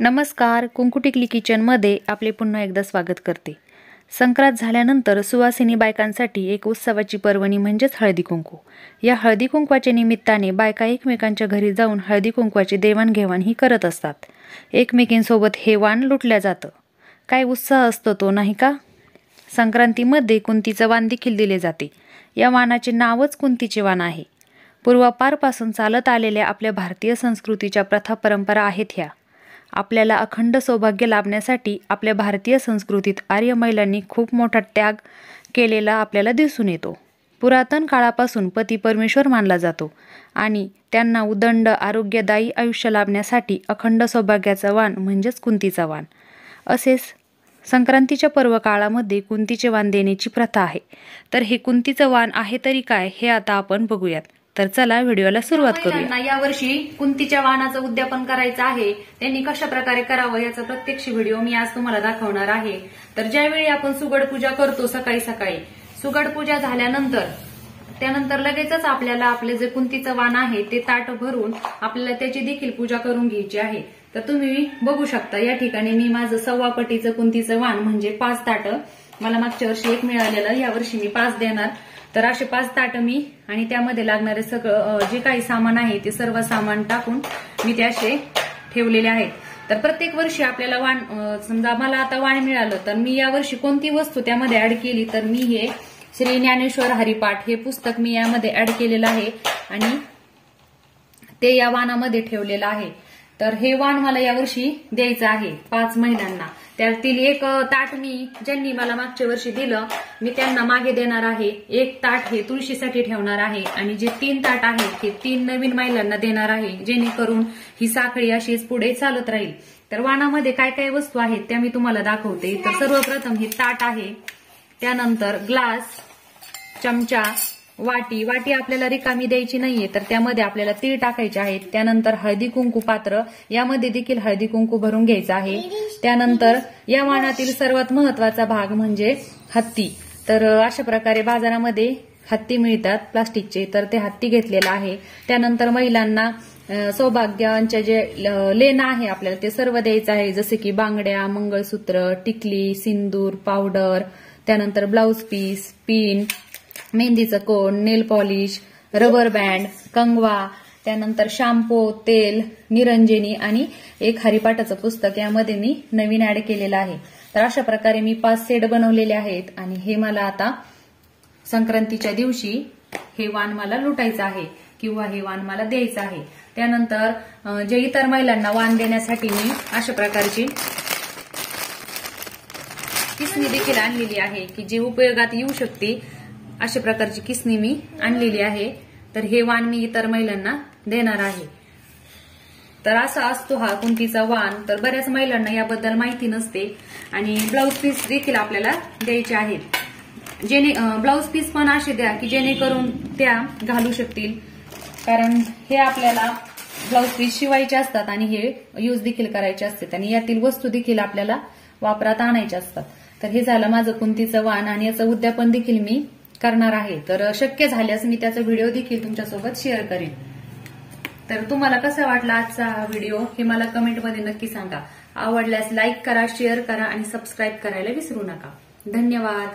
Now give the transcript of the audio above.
नमस्कार कुंकुटिकली किचनमध्ये आपले पुन्हा एकदा स्वागत करते. संक्रांत झाल्यानंतर सुवासिनी बायकांसाठी एक उत्सवाची पर्वणी म्हणजेच हळदी कुंकू. या हळदी कुंकवाच्या निमित्ताने बायका एकमेकांच्या घरी जाऊन हळदी कुंकवाची देवाणघेवाण ही करत असतात. एकमेकींसोबत हे वाण लुटल्या जातं. काय उत्साह असतो तो नाही का? संक्रांतीमध्ये कुंतीचं वाण देखील दिले जाते. या वाणाचे नावच कुंतीचे वाण आहे. पूर्वापारपासून चालत आलेल्या आपल्या भारतीय संस्कृतीच्या प्रथा परंपरा आहेत ह्या. आपल्याला अखंड सौभाग्य लाभण्यासाठी आपल्या भारतीय संस्कृतीत आर्य महिलांनी खूप मोठा त्याग केलेला आपल्याला दिसून येतो. पुरातन काळापासून पती परमेश्वर मानला जातो आणि त्यांना उदंड आरोग्यदायी आयुष्य लाभण्यासाठी अखंड सौभाग्याचा वाण म्हणजेच कुंतीचा वाण असेच संक्रांतीच्या पर्व काळामध्ये कुंतीचे वाण देण्याची प्रथा आहे. तर हे कुंतीचं वाण आहे तरी काय हे आता आपण बघूयात. तर चला व्हिडिओला सुरुवात करूया. यावर्षी कुंतीच्या वाहनाचं उद्यापन करायचं आहे. त्यांनी कशा प्रकारे करावं याचा प्रत्यक्ष व्हिडिओ मी आज तुम्हाला दाखवणार आहे. तर ज्यावेळी आपण सुगड पूजा करतो सकाळी सकाळी सुगड पूजा झाल्यानंतर त्यानंतर लगेचच आपल्याला आपले जे कुंतीचं वाण आहे ते ताट भरून आपल्याला त्याची देखील पूजा करून घ्यायची आहे. तर तुम्ही बघू शकता या ठिकाणी मी माझं सव्वा पटीचं कुंतीचं वाण म्हणजे पाच ताट मला मागच्या वर्षी एक मिळालेलं यावर्षी मी पाच देणार. तर असे पाच ताट मी आणि त्यामध्ये लागणारे सगळं जे काही सामान आहे ते सर्व सामान टाकून मी ते असे ठेवलेले आहेत. तर प्रत्येक वर्षी आपल्याला वाण समजा मला आता वाण मिळालं तर मी यावर्षी कोणती वस्तू त्यामध्ये ऍड केली तर मी हे श्री ज्ञानेश्वर हरिपाठ हे पुस्तक मी यामध्ये ऍड केलेलं आहे आणि ते या वाणामध्ये ठेवलेलं आहे. तर हे वाण मला यावर्षी द्यायचं आहे पाच महिन्यांना. त्यातील एक ताट मी ज्यांनी मला मागच्या वर्षी दिलं मी त्यांना मागे देणार आहे. एक ताट हे तुळशीसाठी ठेवणार आहे आणि जे तीन ताट आहेत हे तीन नवीन महिलांना देणार आहे जेणेकरून ही साखळी अशीच पुढे चालत राहील. तर वाणामध्ये काय काय वस्तू आहेत त्या मी तुम्हाला दाखवते. तर सर्वप्रथम हे ताट आहे. त्यानंतर ग्लास चमचा वाटी. वाटी आपल्याला रिकामी द्यायची नाहीये तर त्यामध्ये आपल्याला तीळ टाकायचे आहेत. त्यानंतर हळदी कुंकू पात्र यामध्ये देखील हळदी कुंकू भरून घ्यायचं आहे. त्यानंतर या वाणातील सर्वात महत्त्वाचा भाग म्हणजे हत्ती. तर अशा प्रकारे बाजारामध्ये हत्ती मिळतात प्लास्टिकचे तर ते हत्ती घेतलेलं आहे. त्यानंतर महिलांना सौभाग्यांच्या जे लेणं आहे आपल्याला ते सर्व द्यायचं आहे. जसे की बांगड्या मंगळसूत्र टिकली सिंदूर पावडर त्यानंतर ब्लाऊज पीस पिन मेहंदीचं कोण नेल पॉलिश रबर बँड कंगवा त्यानंतर शॅम्पू तेल निरंजनी आणि एक हरिपाठाचं पुस्तक यामध्ये मी नवीन ऍड केलेलं आहे. तर अशा प्रकारे मी पाच सेट बनवलेले आहेत आणि हे मला आता संक्रांतीच्या दिवशी हे वाण मला लुटायचं आहे किंवा हे वाण मला द्यायचं आहे. त्यानंतर जे इतर महिलांना वाण देण्यासाठी मी अशा प्रकारची किसणी देखील आणलेली आहे की जी उपयोगात येऊ शकते. अशा प्रकारची किसनी मी आणलेली आहे. तर हे वाण मी इतर महिलांना देणार आहे. तर असा असतो हा कुंतीचा वाण. तर बऱ्याच महिलांना याबद्दल माहिती नसते आणि ब्लाऊज पीस देखील आपल्याला द्यायचे आहेत. जेणे ब्लाऊज पीस पण असे द्या की जेणेकरून त्या घालू शकतील. कारण हे आपल्याला ब्लाऊज पीस शिवायचे असतात आणि हे यूज देखील करायचे असतात आणि यातील वस्तू देखील आपल्याला वापरात आणायच्या असतात. तर हे झालं माझं कुंतीचं वाण आणि याचं उद्यापन देखील मी करणार आहे. तर शक्य झाल्यास मी त्याचा व्हिडिओ देखील तुमच्यासोबत शेअर करेन. तर तुम्हाला कसा वाटला आजचा हा व्हिडिओ हे मला कमेंटमध्ये नक्की सांगा. आवडल्यास लाईक करा शेअर करा आणि सबस्क्राईब करायला विसरू नका. धन्यवाद.